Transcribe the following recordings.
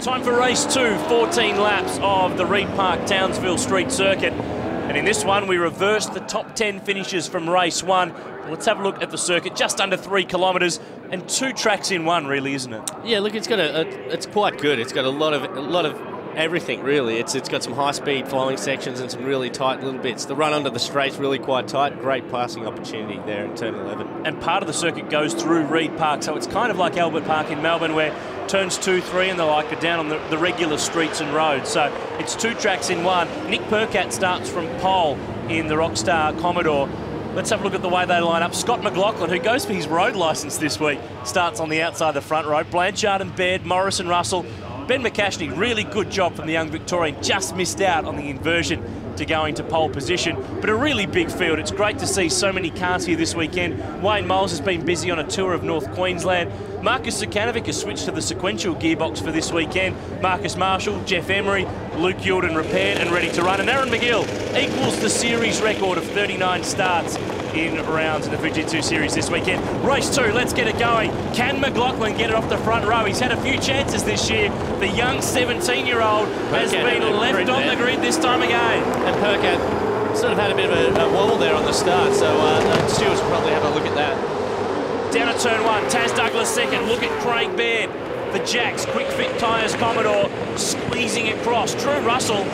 Time for race two, 14 laps of the Reid Park Townsville Street Circuit. And in this one, we reversed the top 10 finishes from race one. Let's have a look at the circuit, just under three kilometres and two tracks in one, really, isn't it? Yeah, look, it's got a, a, it's quite good. It's got a lot of a lot of everything really. It's it's got some high speed flowing sections and some really tight little bits. The run under the straight's really quite tight. Great passing opportunity there in turn 11. And part of the circuit goes through Reid Park, so it's kind of like Albert Park in Melbourne, where turns two, three, and the like are down on the, the regular streets and roads. So it's two tracks in one. Nick Percat starts from pole in the Rockstar Commodore. Let's have a look at the way they line up. Scott McLaughlin, who goes for his road licence this week, starts on the outside of the front row. Blanchard and Baird, Morris and Russell. Ben McCashney, really good job from the young Victorian, just missed out on the inversion to going to pole position. But a really big field. It's great to see so many cars here this weekend. Wayne Miles has been busy on a tour of North Queensland. Marcus Zukanovic has switched to the sequential gearbox for this weekend. Marcus Marshall, Geoff Emery, Luke Youlden repaired and ready to run. And Aaron McGill equals the series record of 39 starts in rounds in the Fujitsu Series this weekend. Race two, let's get it going. Can McLaughlin get it off the front row? He's had a few chances this year. The young 17-year-old has been left on the grid this time again. And Percat sort of had a bit of a, a wobble there on the start, so uh, Stewart's probably have a look at that. Down to turn one, Taz Douglas second. Look at Craig Baird. The Jax, quick fit tyres Commodore, squeezing across. Drew Russell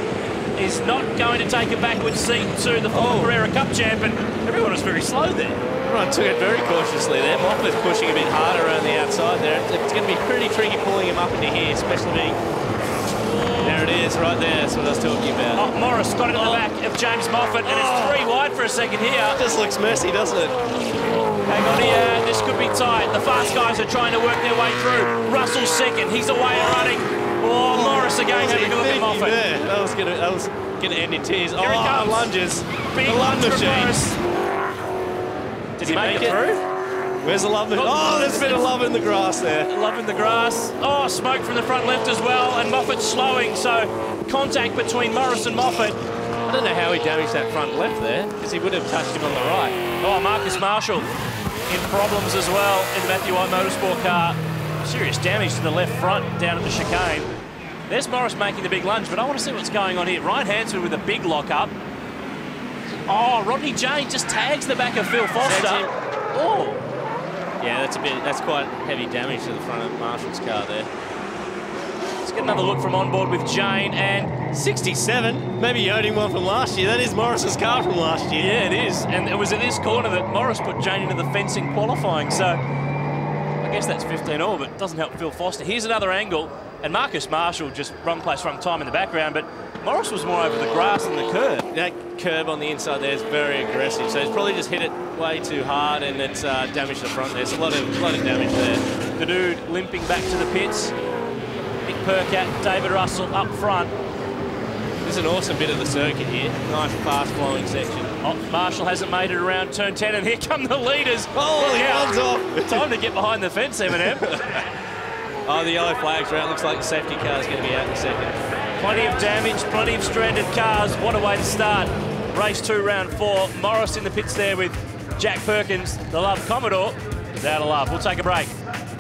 is not going to take a backward seat to the former oh. Carrera Cup champion. everyone was very slow there. Everyone took it very cautiously there. Moffat's pushing a bit harder around the outside there. It's going to be pretty tricky pulling him up into here, especially being there it is, right there. That's what I was talking about. Oh, Morris got it in the back of James Moffat, and it's oh. three wide for a second here. Just looks messy, doesn't it? Hang on here, this could be tight. The fast guys are trying to work their way through. Russell's second, he's away and running. Oh, Again having a look at Moffat. There. That was that was gonna end in tears. Here oh, comes. lunges. Big the lunge machine. Did he make, make it, through? Where's the love? Oh, there's a bit of love in the grass there. Love in the grass. Oh, smoke from the front left as well, and Moffat slowing, so contact between Morris and Moffat. I don't know how he damaged that front left there, because he would have touched him on the right. Oh, Marcus Marshall in problems as well in the Matthew White Motorsport car. Serious damage to the left front down at the chicane. There's Morris making the big lunge, but I want to see what's going on here. Ryan Hansford with a big lock up. Oh, Rodney Jane just tags the back of Phil Foster. Oh. Yeah, that's a bit. That's quite heavy damage to the front of Marshall's car there. Let's get another look from on board with Jane and 67. Maybe you owed him one from last year. That is Morris's car from last year. Yeah, it is. And it was in this corner that Morris put Jane into the fencing qualifying. So I guess that's 15 all, but it doesn't help Phil Foster. Here's another angle. And Marcus Marshall just wrong place, wrong time in the background, but Morris was more over the grass than the curb. That curb on the inside there is very aggressive, so he's probably just hit it way too hard and it's uh, damaged the front there. There's a lot of, lot of damage there. The dude limping back to the pits. Nick Percat, David Russell up front. This is an awesome bit of the circuit here. Nice fast flowing section. Oh, Marshall hasn't made it around turn 10 and here come the leaders. Oh, he runs off. Time to get behind the fence, Eminem. Oh, the yellow flag's around. Looks like the safety car's going to be out in a second. Plenty of damage, plenty of stranded cars. What a way to start. Race two, round four. Morris in the pits there with Jack Perkins. The Love Commodore is out of love. We'll take a break.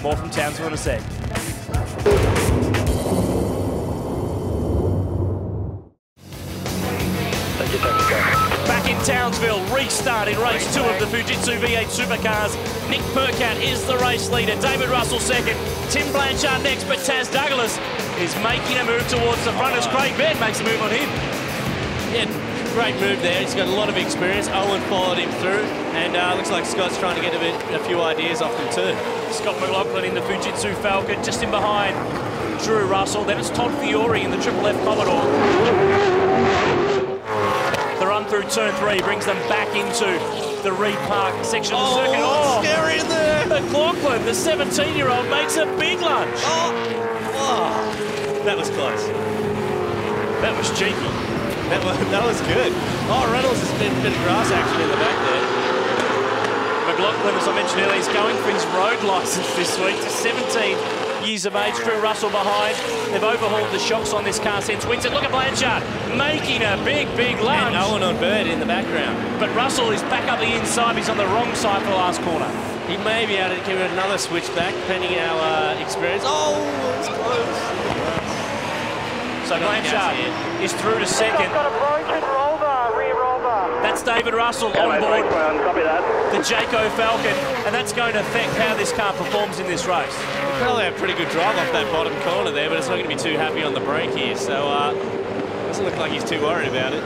More from Townsville in a sec. Back in Townsville, restart in race two of the Fujitsu V8 Supercars. Nick Percat is the race leader, David Russell second, Tim Blanchard next, but Taz Douglas is making a move towards the front as Craig Baird makes a move on him. Yeah, great move there. He's got a lot of experience. Owen followed him through, and uh, looks like Scott's trying to get a, bit, a few ideas off him too. Scott McLaughlin in the Fujitsu Falcon, just in behind Drew Russell. Then it's Todd Fiore in the Triple F Commodore. The run through turn three brings them back into the Reid Park section of the oh, circuit. Oh, scary in there. McLaughlin, the 17-year-old, makes a big lunge. Oh. oh, that was close. That was cheeky. That was, that was good. Oh, Reynolds has been a bit of grass action in the back there. McLaughlin, as I mentioned earlier, is going for his road licence this week to 17 years of age. Drew Russell behind. They've overhauled the shocks on this car since Winton. Look at Blanchard making a big, big lunge. And Owen on Baird in the background. But Russell is back up the inside. He's on the wrong side for the last corner. He may be able to give it another switch back, depending on our uh, experience. Oh, it's close. So Blanchard is through to second. That's David Russell on board the Jayco Falcon, and that's going to affect how this car performs in this race. Probably a pretty good drive off that bottom corner there, but it's not going to be too happy on the brake here, so uh, doesn't look like he's too worried about it.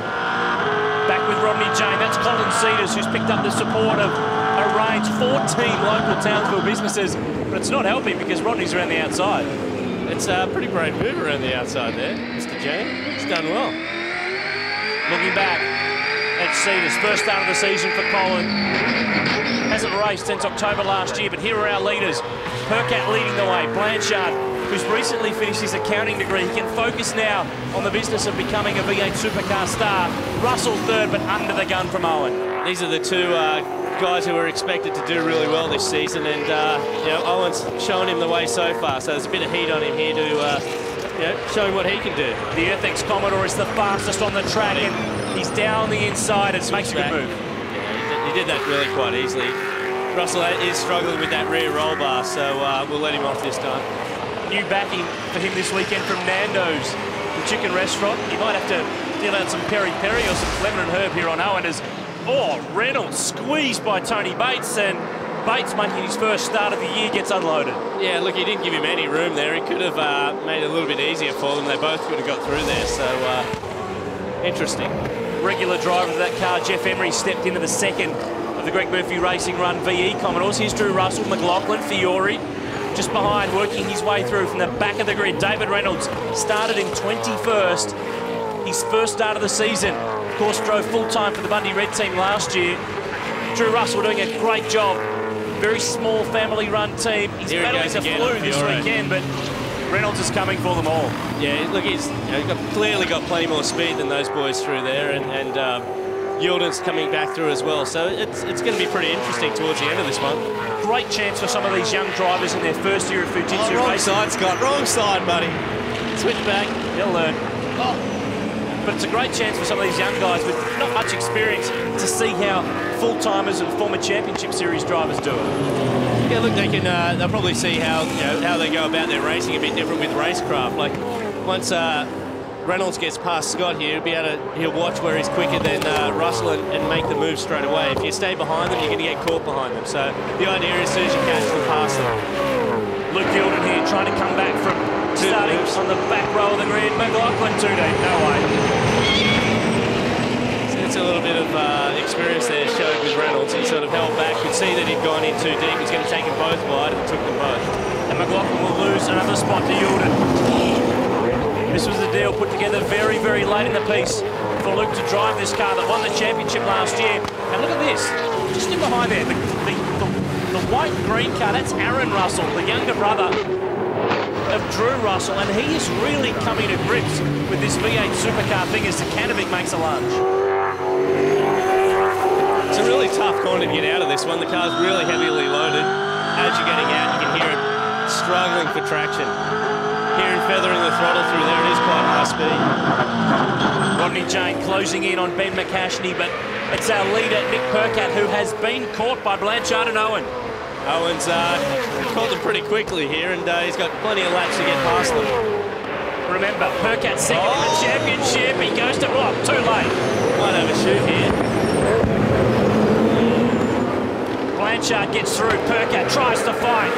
Back with Rodney Jane, that's Colin Cedars, who's picked up the support of a range, 14 local Townsville businesses, but it's not helping because Rodney's around the outside. It's a pretty brave move around the outside there, Mr. Jane. He's done well. Looking back at Cedars, first start of the season for Colin. Hasn't raced since October last year, but here are our leaders. Percat leading the way. Blanchard, who's recently finished his accounting degree, he can focus now on the business of becoming a V8 supercar star. Russell third, but under the gun from Owen. These are the two uh, guys who were expected to do really well this season, and uh, you know Owen's shown him the way so far. So there's a bit of heat on him here to uh, you know, show him what he can do. The Earthex Commodore is the fastest on the track, and he's down the inside. It makes a good move. Yeah, he did, he did that really quite easily. Russell is struggling with that rear roll bar, so uh, we'll let him off this time. New backing for him this weekend from Nando's, the chicken restaurant. He might have to deal out some peri peri or some lemon and herb here on Owen as, oh, Reynolds squeezed by Tony Bates and Bates making his first start of the year gets unloaded. Yeah, look, he didn't give him any room there. He could have uh, made it a little bit easier for them. They both could have got through there, so uh, interesting. Regular driver of that car, Geoff Emery, stepped into the second of the Greg Murphy Racing Run VE Commodores. Here's Drew Russell, McLaughlin, Fiore, just behind, working his way through from the back of the grid. David Reynolds started in 21st, his first start of the season. Of course, drove full-time for the Bundy Red team last year. Drew Russell doing a great job. Very small family-run team. He's battling he the flu this weekend, but Reynolds is coming for them all. Yeah, look, he's, you know, he's got, clearly got plenty more speed than those boys through there, and, and um, Youlden's coming back through as well. So it's, it's going to be pretty interesting towards the end of this one. Great chance for some of these young drivers in their first year of Fujitsu oh, wrong racing. side, Scott. Wrong side, buddy. Switch back. He'll learn. But it's a great chance for some of these young guys with not much experience to see how full-timers and former championship series drivers do it. Yeah, look, they can. Uh, they'll probably see how you know, how they go about their racing a bit different with racecraft. Like once uh, Reynolds gets past Scott here, he'll be able to he'll watch where he's quicker than uh, Russell and, and, make the move straight away. If you stay behind them, you're going to get caught behind them. So the idea is as soon as you catch them, pass them. Luke Youlden here trying to come back from starting on the back row of the grid. McLaughlin two deep. no way. It's a little bit of uh, experience there showed with Reynolds. He sort of held back, could see that he'd gone in too deep. He was going to take them both wide and took them both. And McLaughlin will lose another spot to Youlden. This was the deal put together very, very late in the piece for Luke to drive this car that won the championship last year. And look at this, just in behind there, the, the, the, the white-green car, that's Aaron Russell, the younger brother of Drew Russell, and he is really coming to grips with this V8 supercar thing as Zukanovic makes a lunge. It's a really tough corner to get out of this one. The car's really heavily loaded. As you're getting out, you can hear it struggling for traction. Hearing feathering the throttle through there, it is quite high speed. Rodney Jane closing in on Ben McCashney, but it's our leader, Nick Percat, who has been caught by Blanchard and Owen. Owen's uh, caught them pretty quickly here, and uh, he's got plenty of laps to get past them. Remember, Percat second oh. in the championship. He goes to, oh, too late. Might have a shoot here. Blanchard gets through. Percat tries to fight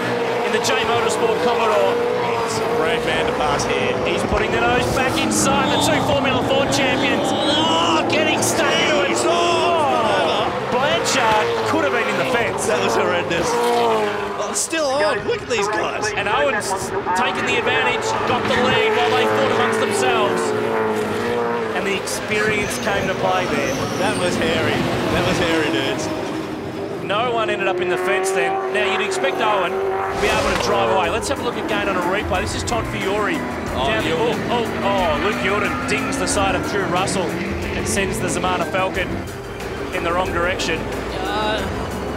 in the J Motorsport Commodore. It's a brave man to pass here. He's putting the nose back inside the two Formula Ford champions. Oh, oh, getting stuck into it. Oh, Blanchard could have been in the fence. That was horrendous. Oh, still oh, on. Look at these guys. And Owen's taken the advantage, got the lead while they fought amongst themselves. And the experience came to play there. That was hairy. That was hairy, dudes. No one ended up in the fence then. Now, you'd expect Owen to be able to drive away. Let's have a look at again on a replay. This is Todd Fiore. Oh, down the, oh, oh, oh, Luke Jordan dings the side of Drew Russell and sends the Zamana Falcon in the wrong direction. Uh,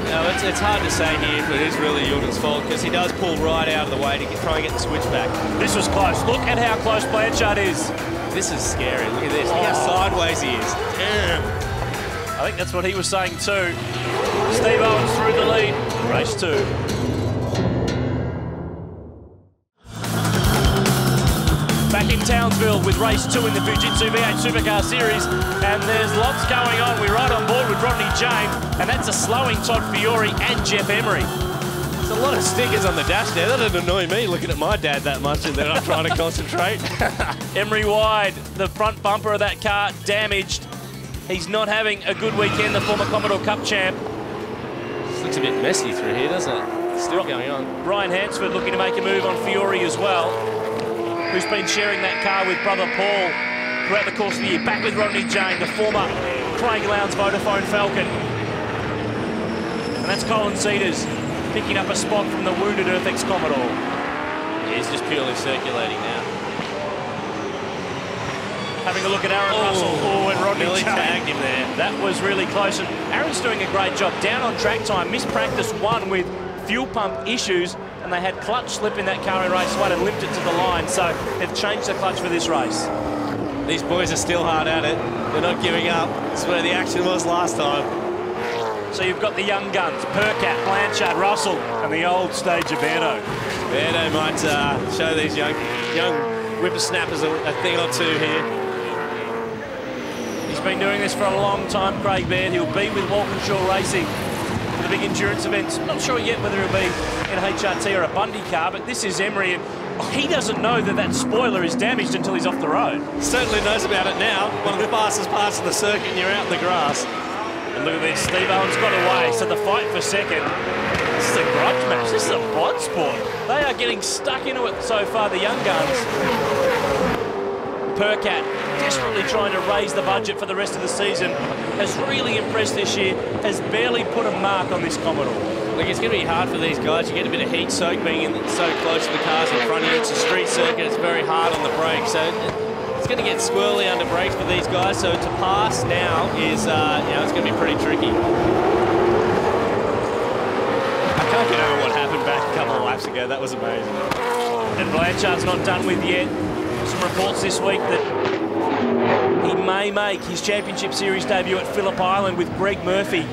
no, it's, it's hard to say here, but it is really Jordan's fault because he does pull right out of the way to get, try and get the switch back. This was close. Look at how close Blanchard is. This is scary. Look at this. Look how sideways he is. Damn. I think that's what he was saying too. Steve Owens through the lead. Race two. back in Townsville with race two in the Fujitsu V8 Supercar Series. And there's lots going on. We're right on board with Rodney Jane, and that's a slowing Todd Fiore and Geoff Emery. There's a lot of stickers on the dash there. That'd annoy me looking at my dad that much and then I'm trying to concentrate. Emery wide, the front bumper of that car damaged. He's not having a good weekend, the former Commodore Cup champ. This looks a bit messy through here, doesn't it? Still going on. Ryan Hansford looking to make a move on Fiore as well, who's been sharing that car with brother Paul throughout the course of the year. Back with Rodney Jane, the former Craig Lowndes Vodafone Falcon. And that's Colin Cedars picking up a spot from the wounded Earthex Commodore. Yeah, he's just purely circulating now. Having a look at Aaron oh, Russell. Oh, and Rodney really tagged him there. That was really close. And Aaron's doing a great job. Down on track time, missed practice one with fuel pump issues, and they had clutch slip in that car in race one and limped it to the line. So they've changed the clutch for this race. These boys are still hard at it. They're not giving up. It's where the action was last time. So you've got the young guns, Percat, Blanchard, Russell, and the old stage of Beardo. Beardo might uh, show these young young whippersnappers a, a thing or two here been doing this for a long time, Craig Baird. He'll be with Walkinshaw Racing for the big endurance events. Not sure yet whether he'll be in HRT or a Bundy car, but this is Emery, and he doesn't know that that spoiler is damaged until he's off the road. Certainly knows about it now. One of the fastest parts of the circuit, and you're out in the grass. And look at this, Steve Owen's got away, so the fight for second. This is a grudge match. This is a blood sport. They are getting stuck into it so far, the young guns. Percat desperately trying to raise the budget for the rest of the season, has really impressed this year, has barely put a mark on this Commodore. Look, it's going to be hard for these guys. You get a bit of heat soak being in, so close to the cars in front of you. It's a street circuit. It's very hard on the brakes. So it's going to get squirrely under brakes for these guys. So to pass now is, uh, you know, it's going to be pretty tricky. I can't get over what happened back a couple of laps ago. That was amazing. And Blanchard's not done with yet some reports this week that he may make his Championship Series debut at Phillip Island with Greg Murphy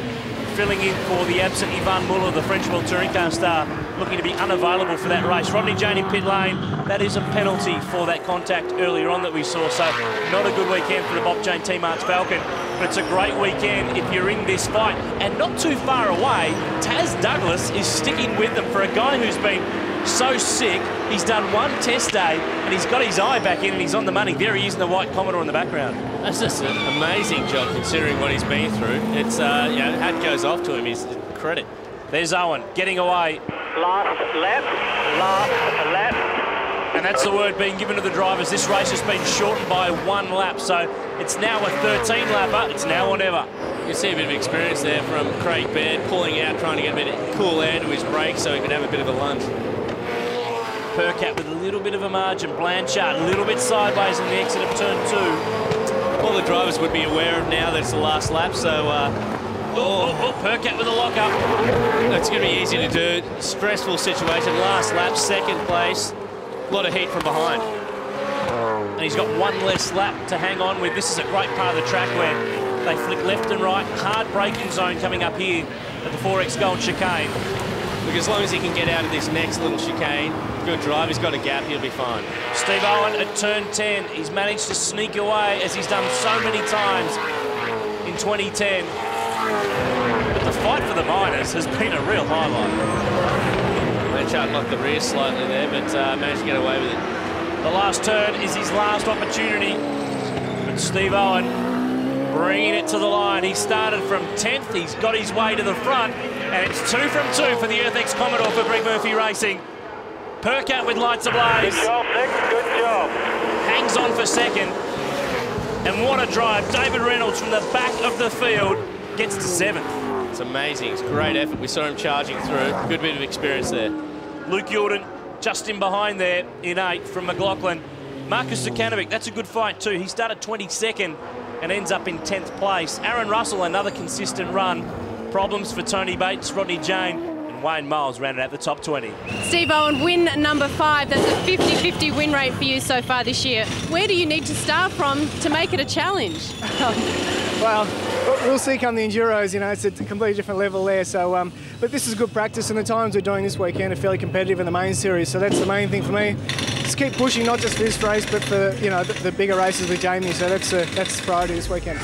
filling in for the absent Yvan Muller, the French World Touring Car star, looking to be unavailable for that race. Rodney Jane in pit lane, that is a penalty for that contact earlier on that we saw. So not a good weekend for the Bob Jane Team Arts Falcon, but it's a great weekend if you're in this fight. And not too far away, Taz Douglas is sticking with them for a guy who's been so sick. He's done one test day and he's got his eye back in and he's on the money. There he is in the white Commodore in the background. That's just an amazing job considering what he's been through. It's, uh, you know, hat goes off to him. He's credit. There's Owen getting away. Last lap, last lap. And that's the word being given to the drivers. This race has been shortened by one lap, so it's now a 13 lapper. It's now or never. You see a bit of experience there from Craig Baird pulling out, trying to get a bit of cool air to his brakes so he could have a bit of a lunge. Percat with a little bit of a margin. Blanchard a little bit sideways in the exit of turn two. All the drivers would be aware of now that it's the last lap, so... Uh, oh, oh, oh, Percat with a lock-up. It's going to be easy to do. Stressful situation. Last lap, second place. A lot of heat from behind. And he's got one less lap to hang on with. This is a great part of the track where they flick left and right. Hard braking zone coming up here at the 4X Gold chicane. Look, as long as he can get out of this next little chicane, good drive, he's got a gap, he'll be fine. Steve Owen at turn 10, he's managed to sneak away as he's done so many times in 2010. But the fight for the minors has been a real highlight. Blanchard locked the rear slightly there, but uh, managed to get away with it. The last turn is his last opportunity. But Steve Owen bringing it to the line. He started from 10th, he's got his way to the front, and it's two from two for the Earthex Commodore for Greg Murphy Racing. Percat with lights ablaze. Good job, Nick. Good job. Hangs on for second. And what a drive. David Reynolds from the back of the field gets to seventh. It's amazing. It's great effort. We saw him charging through. Good bit of experience there. Luke Youlden just in behind there in eight from McLaughlin. Marcus Zukanovic, that's a good fight too. He started 22nd and ends up in 10th place. Aaron Russell, another consistent run. Problems for Tony Bates, Rodney Jane, and Wayne Miles rounded out the top 20. Steve Owen, win number five. That's a 50-50 win rate for you so far this year. Where do you need to start from to make it a challenge? well, we'll see come the Enduros, you know, it's a completely different level there. So, um, But this is good practice and the times we're doing this weekend are fairly competitive in the main series. So that's the main thing for me. Just keep pushing, not just for this race, but for you know the, the bigger races with Jamie. So that's uh, that's priority this weekend.